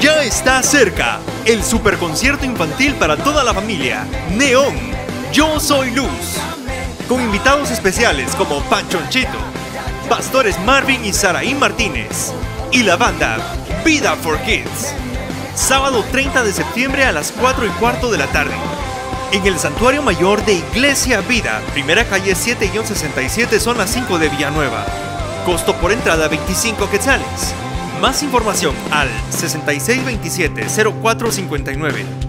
Ya está cerca el superconcierto infantil para toda la familia, Neón, Yo Soy Luz, con invitados especiales como Panchonchito, pastores Marvin y Saraí Martínez, y la banda Vida for Kids. Sábado 30 de septiembre a las 4 y cuarto de la tarde. En el Santuario Mayor de Iglesia Vida, primera calle 7-67, zona 5 de Villanueva. Costo por entrada 25 quetzales. Más información al 6627-0459